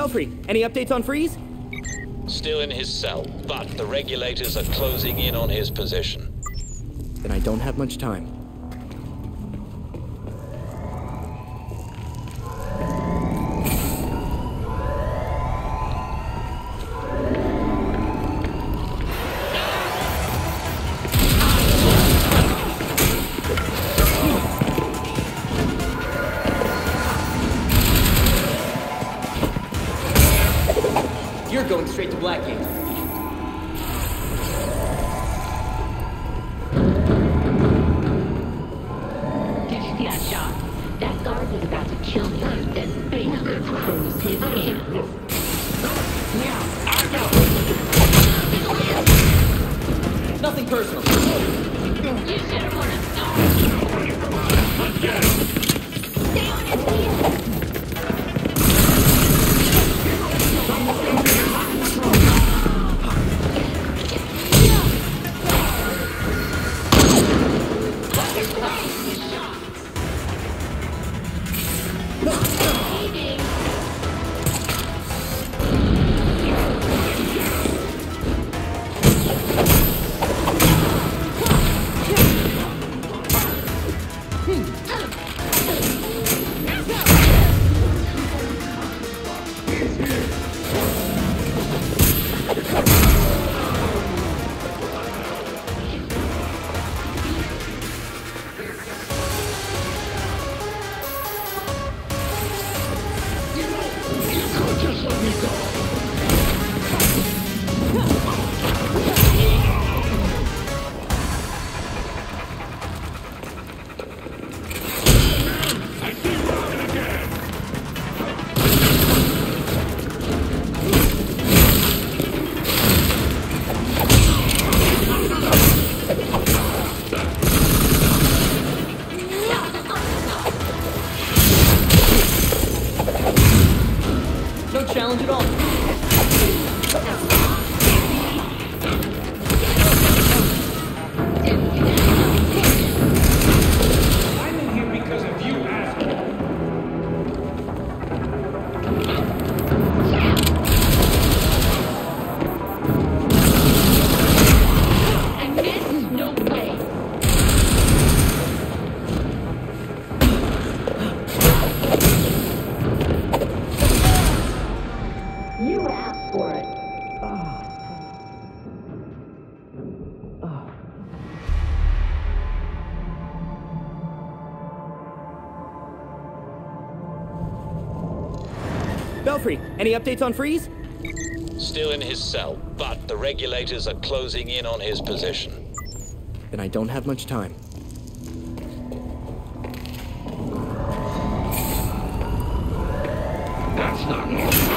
Belfry, any updates on Freeze? Still in his cell, but the regulators are closing in on his position. Then I don't have much time. Any updates on Freeze? Still in his cell, but the regulators are closing in on his position. Then I don't have much time. That's not normal.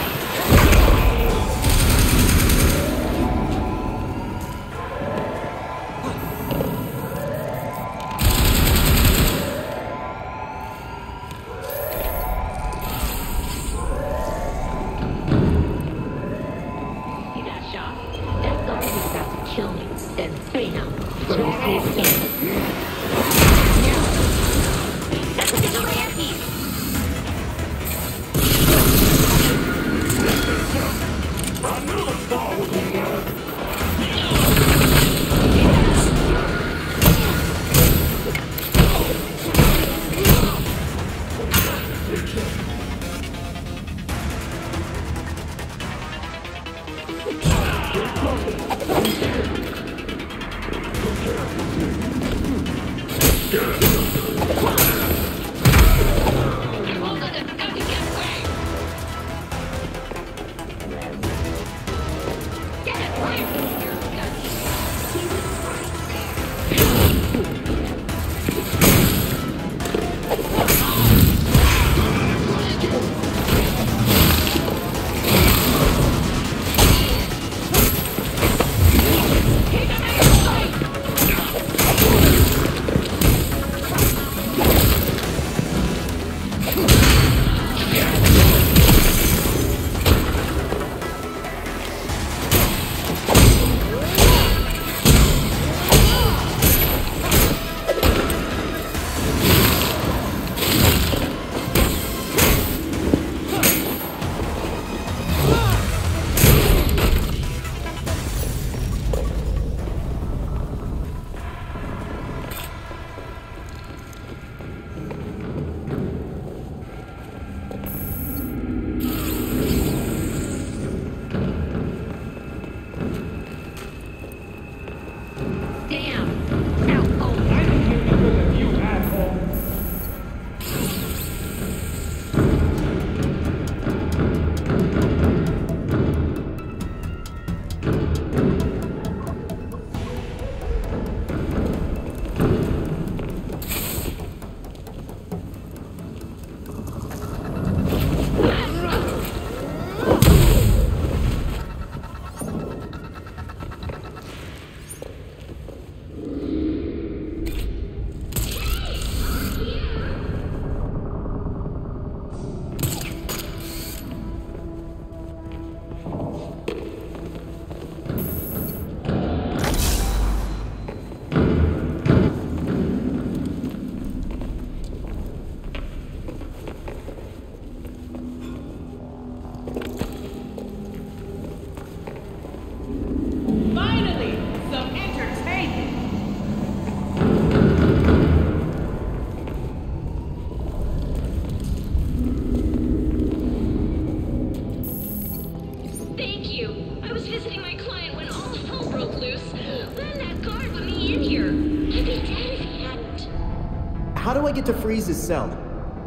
Hadn't. How do to Freeze's cell?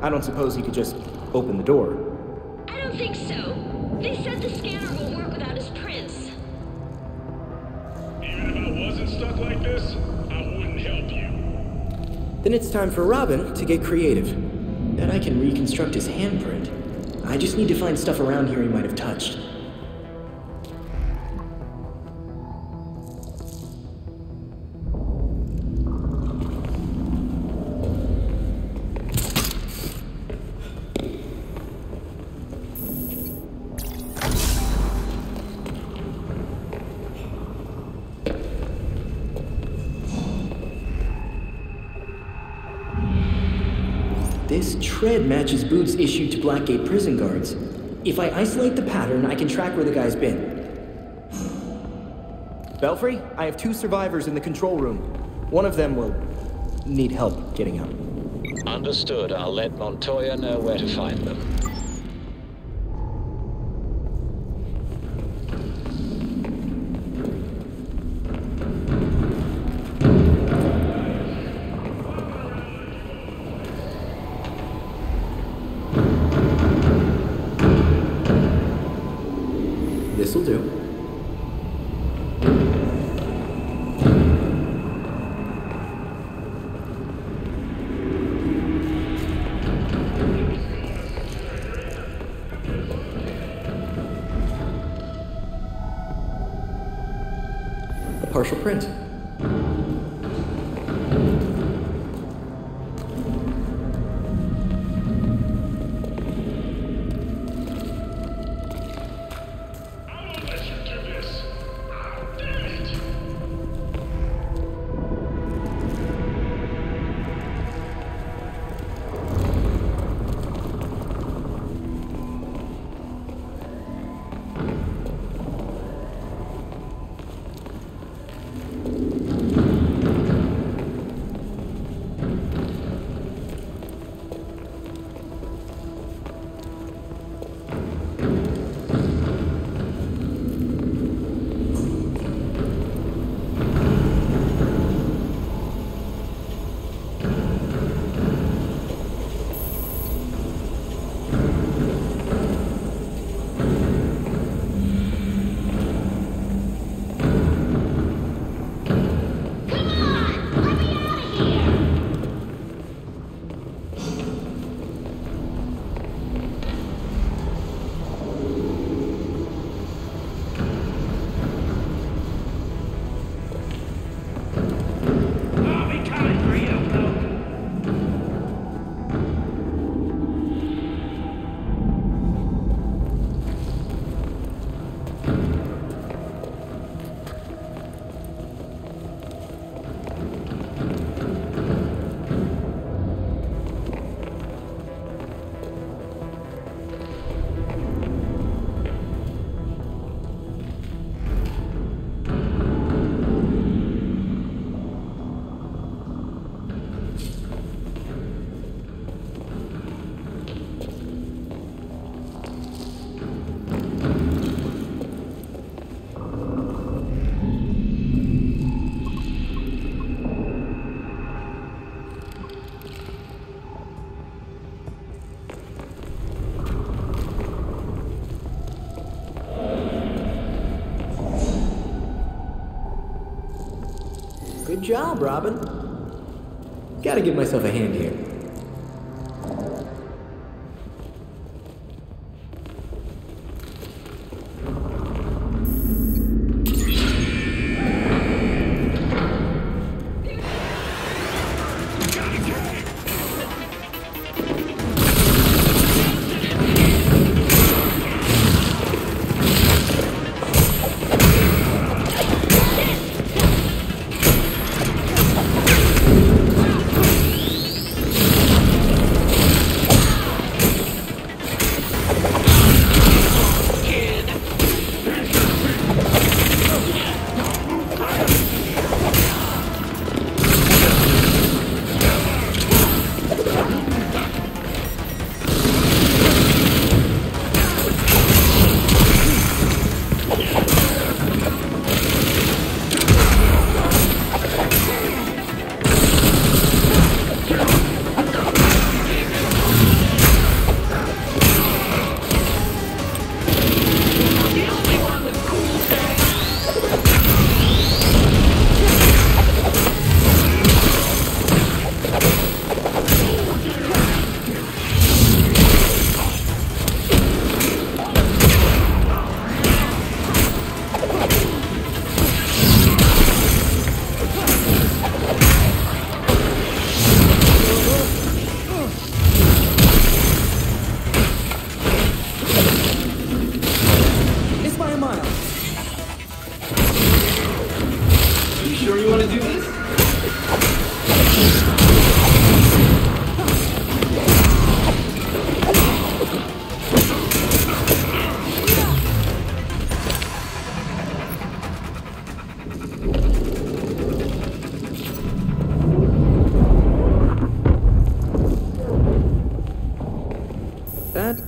I don't suppose he could just open the door. I don't think so. They said the scanner won't work without his prints. Even if I wasn't stuck like this, I wouldn't help you. Then it's time for Robin to get creative. Bet I can reconstruct his handprint. I just need to find stuff around here he might have touched. Tread matches boots issued to Blackgate prison guards. If I isolate the pattern, I can track where the guy's been. Belfry, I have two survivors in the control room. One of them will need help getting out. Understood. I'll let Montoya know where to find them. This'll do. A partial print. Job, Robin. Gotta give myself a hand here.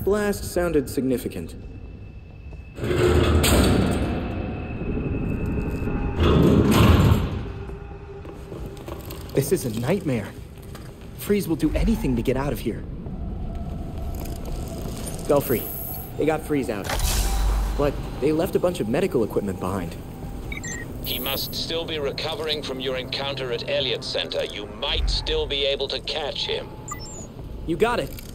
Blast sounded significant. This is a nightmare. Freeze will do anything to get out of here. Belfry, they got Freeze out. But they left a bunch of medical equipment behind. He must still be recovering from your encounter at Elliott Center. You might still be able to catch him. You got it.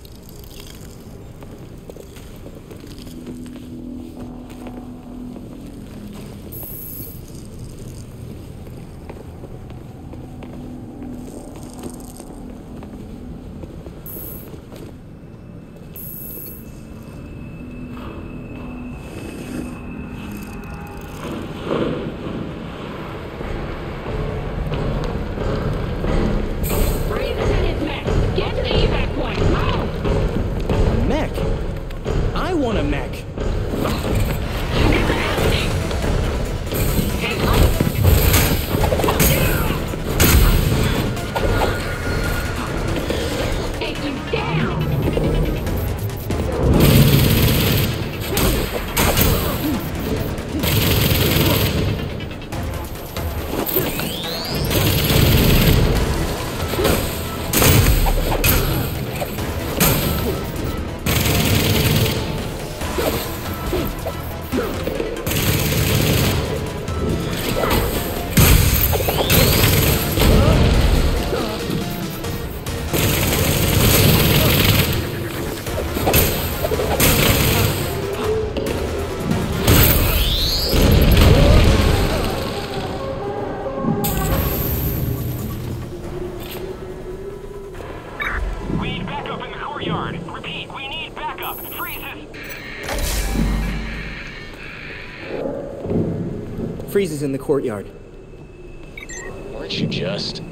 Is... Freeze in the courtyard. Weren't you just...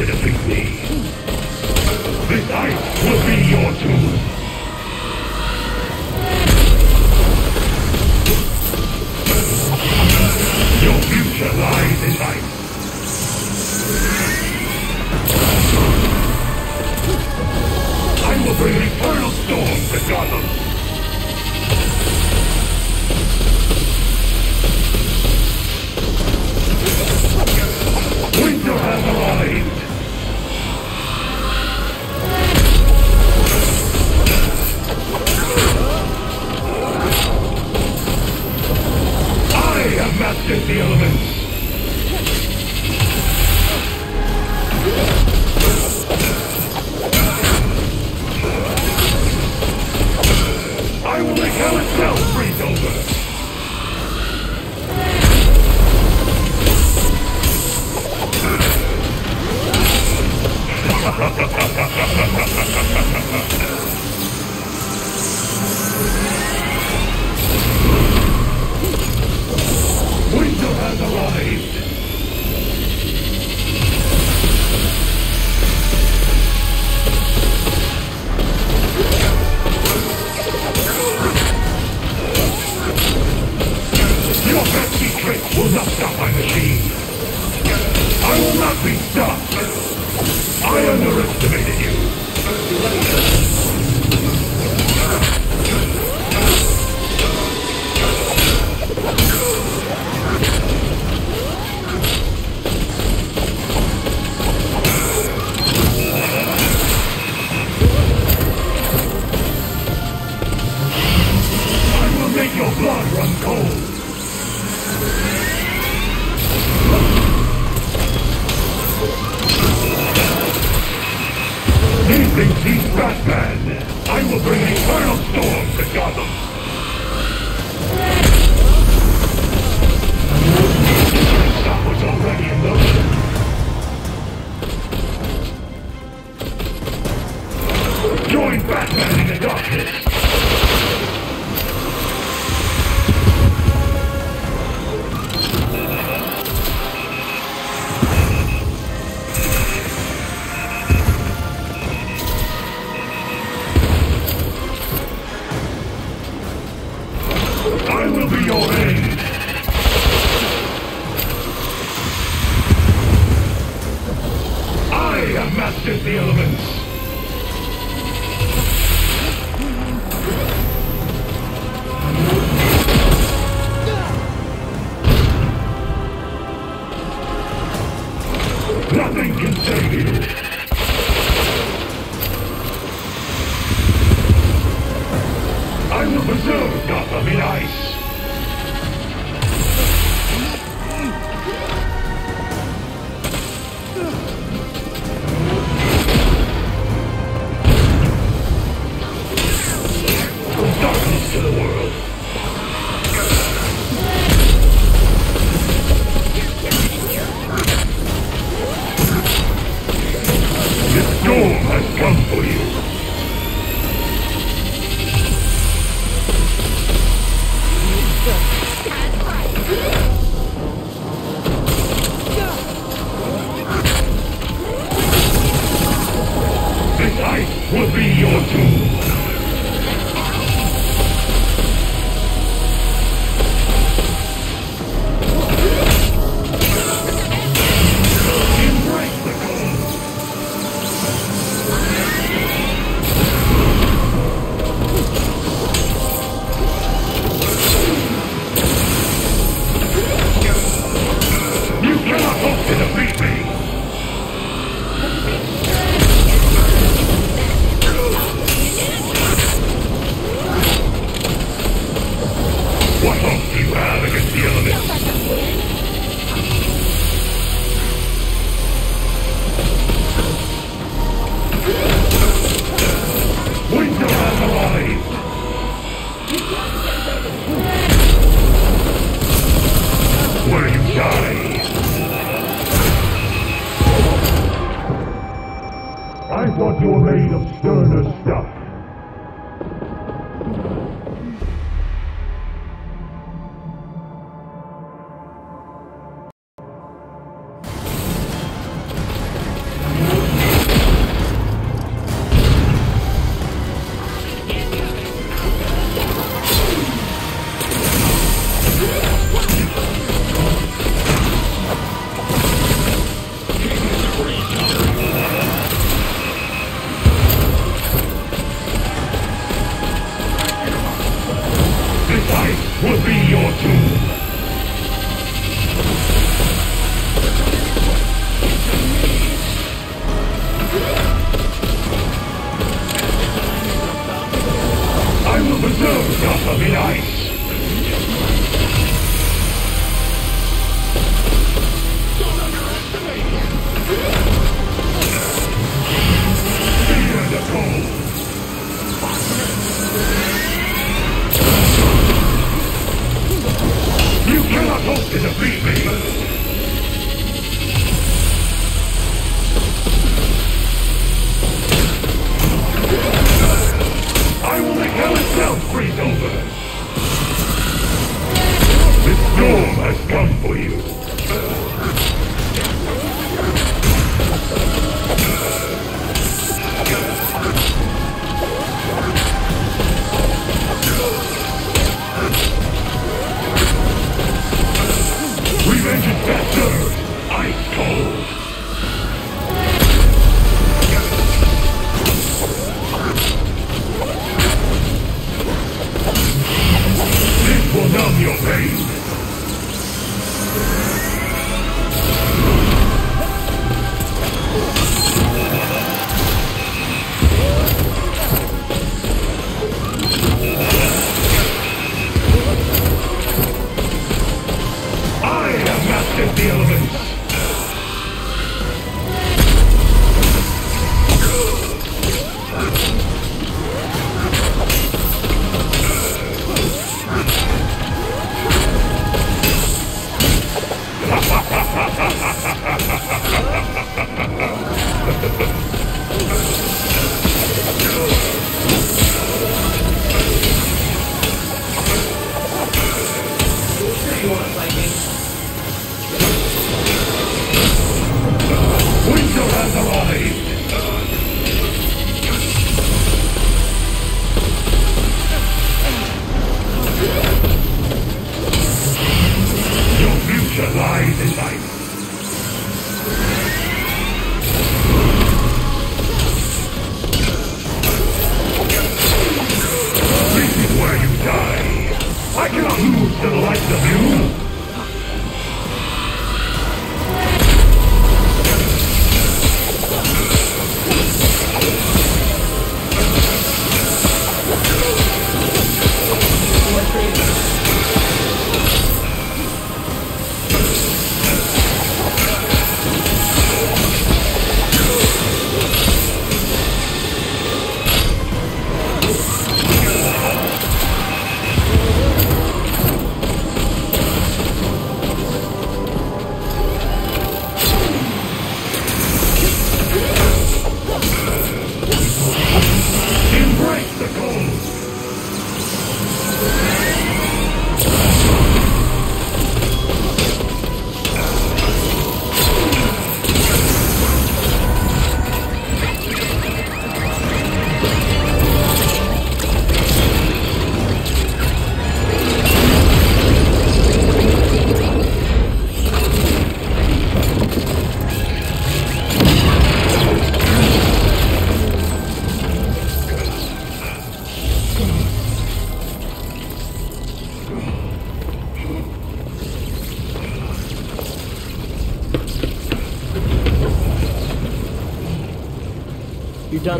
to defeat me.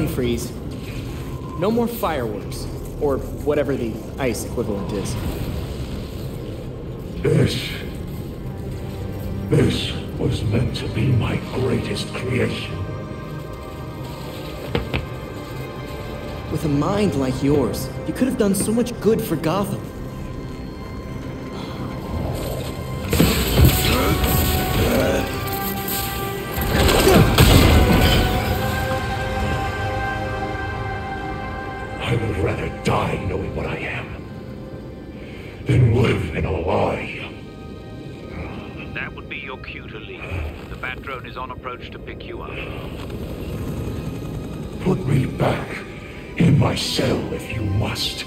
gun freeze, no more fireworks, or whatever the ice equivalent is. This. This was meant to be my greatest creation. With a mind like yours, you could have done so much good for Gotham. I would rather die knowing what I am than live in a lie. That would be your cue to leave. The bat drone is on approach to pick you up. Put me back in my cell if you must.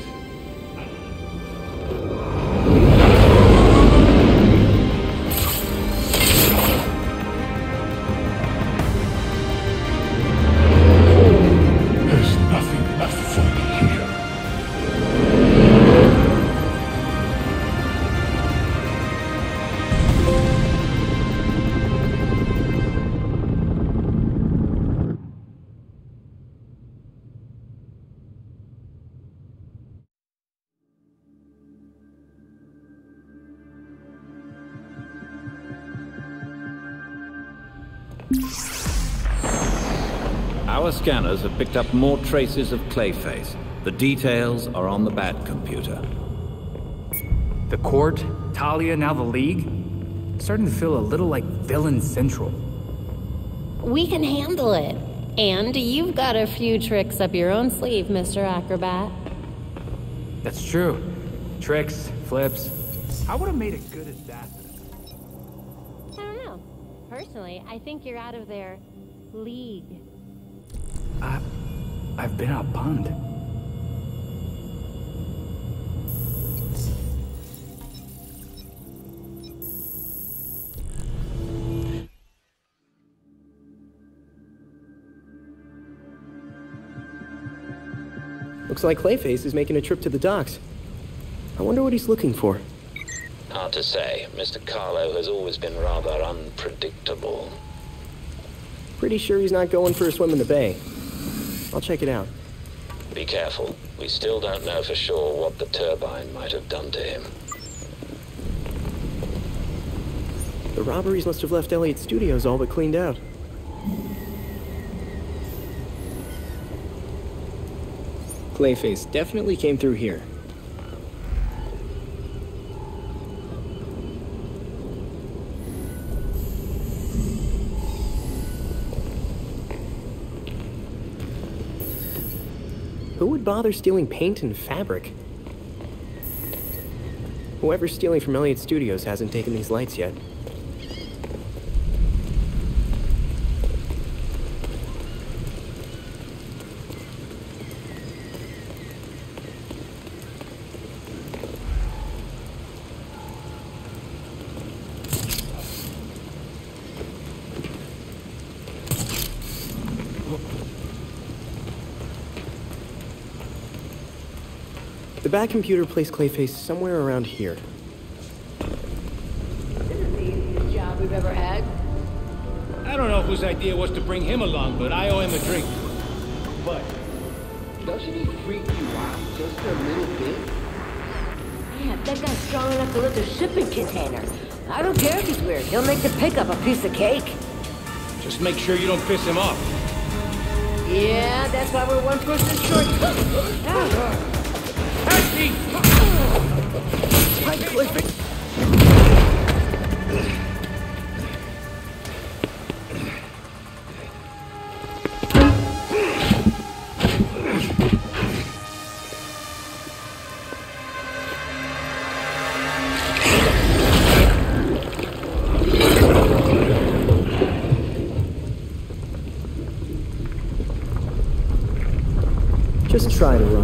Have picked up more traces of Clayface. The details are on the Bat computer. The court, Talia, now the League. Starting to feel a little like Villain Central. We can handle it. And you've got a few tricks up your own sleeve, Mr. Acrobat. That's true. Tricks, flips. I would have made it good at that. I don't know. Personally, I think you're out of their league. I, I've been outpunned. Looks like Clayface is making a trip to the docks. I wonder what he's looking for. Hard to say. Mr. Karlo has always been rather unpredictable. Pretty sure he's not going for a swim in the bay. I'll check it out. Be careful. We still don't know for sure what the turbine might have done to him. The robberies must have left Elliot Studios all but cleaned out. Clayface definitely came through here. Would bother stealing paint and fabric? Whoever's stealing from Elliot Studios hasn't taken these lights yet. Back computer placed Clayface somewhere around here. This is the easiest job we've ever had. I don't know whose idea was to bring him along, but I owe him a drink. But doesn't he freak you out just a little bit? Man, that guy's strong enough to lift a shipping container. I don't care if he's weird. He'll make the pickup a piece of cake. Just make sure you don't piss him off. Yeah, that's why we're one person short. Ah. Just try to run.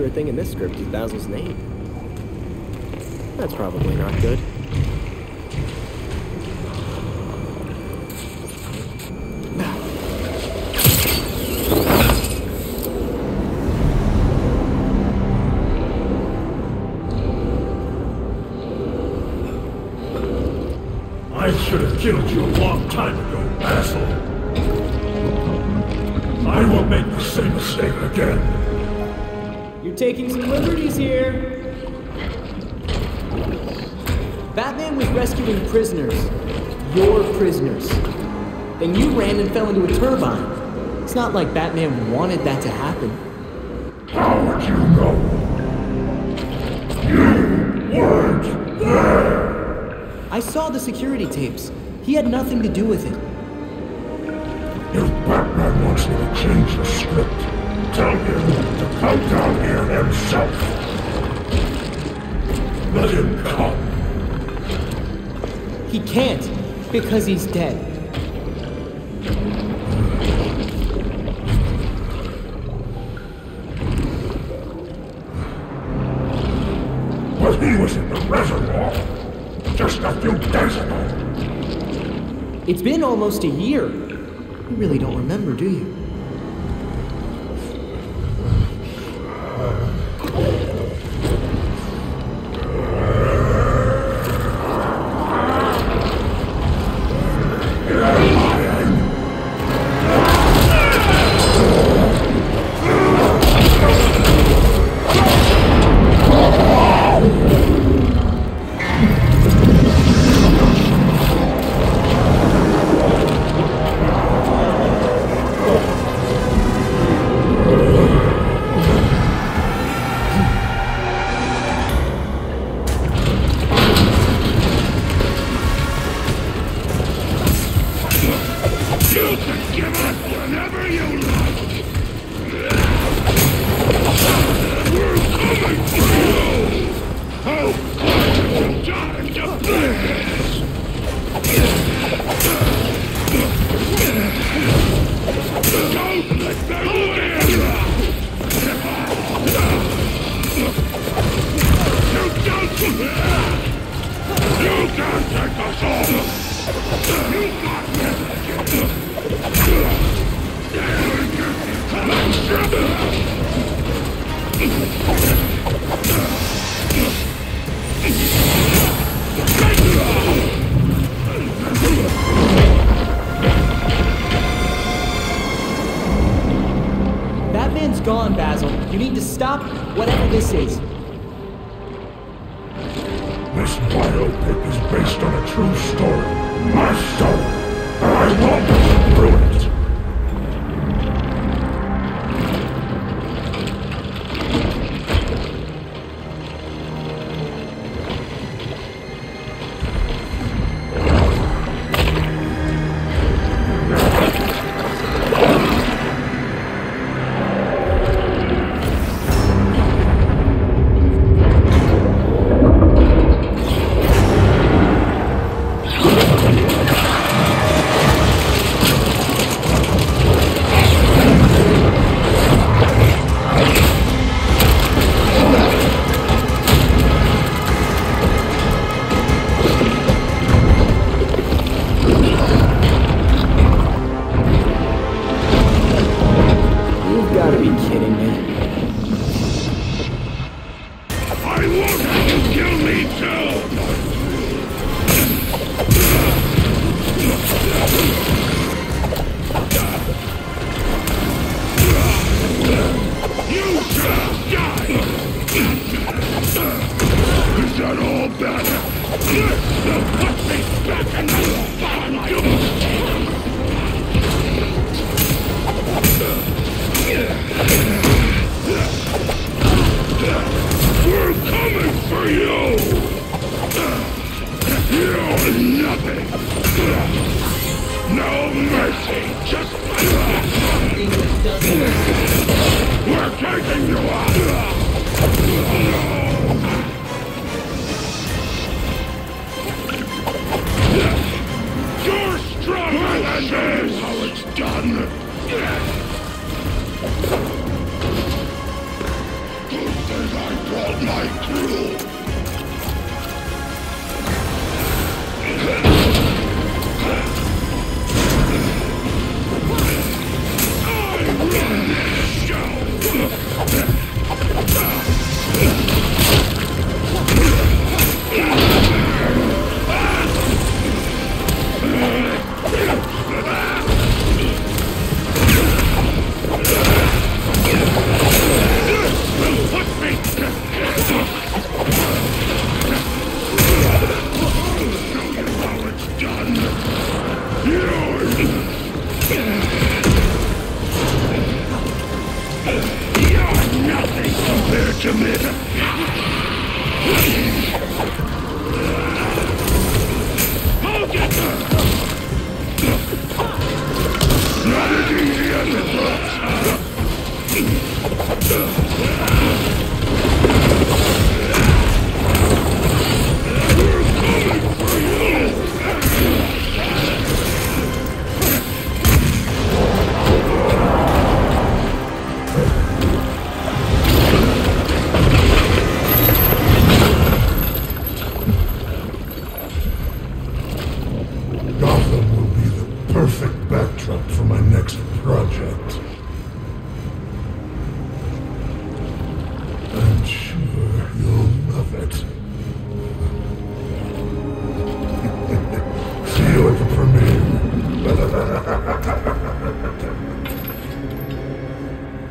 Accurate thing in this script is Basil's name. That's probably not good. I should have killed you a long time ago, Basil. I won't make the same mistake again. You're taking some liberties here. Batman was rescuing prisoners. Your prisoners. Then you ran and fell into a turbine. It's not like Batman wanted that to happen. How would you know? You weren't there! I saw the security tapes. He had nothing to do with it. If Batman wants me to change the script, tell him to come down here himself. Let him come. He can't, because he's dead. But he was in the reservoir just a few days ago. It's been almost a year. You really don't remember, do? You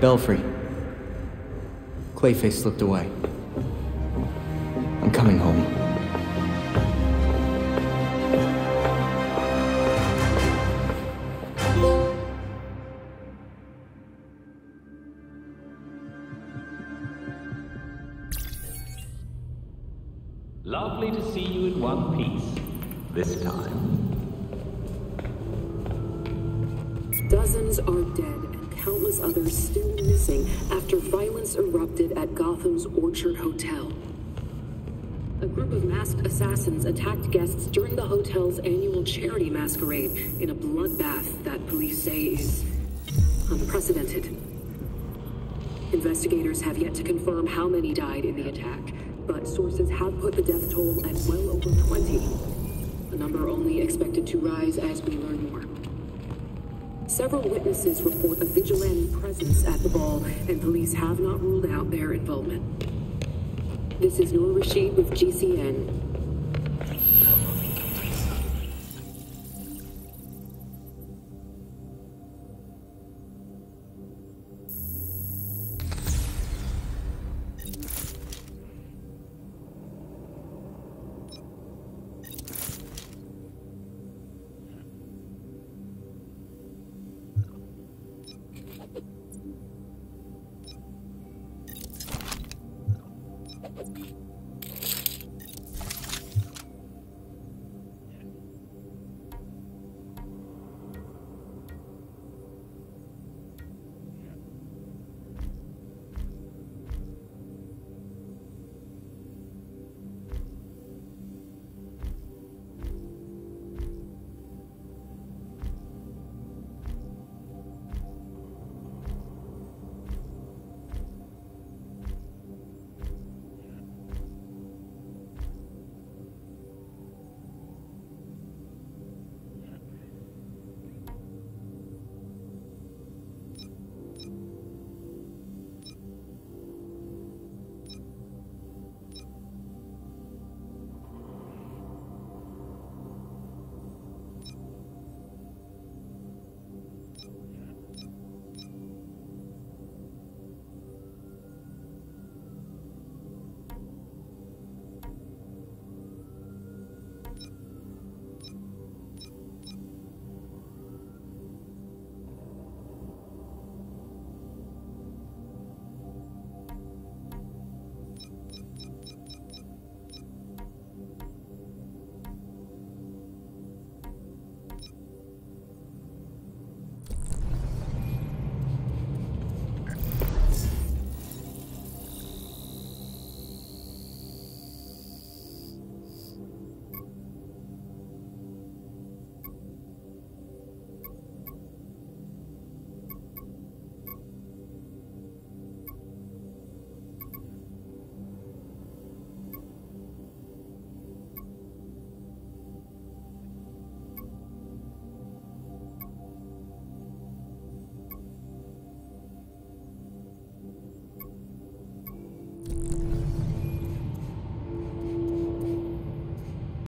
Belfry. Clayface slipped away. I'm coming home. Lovely to see you in one piece. This time. Dozens are dead and countless others still missing after violence erupted at Gotham's Orchard Hotel. A group of masked assassins attacked guests during the hotel's annual charity masquerade in a bloodbath that police say is unprecedented. Investigators have yet to confirm how many died in the attack, but sources have put the death toll at well over 20. A number only expected to rise as we learn more. Several witnesses report a vigilante presence at the ball, and police have not ruled out their involvement. This is Noor Rashid with GCN.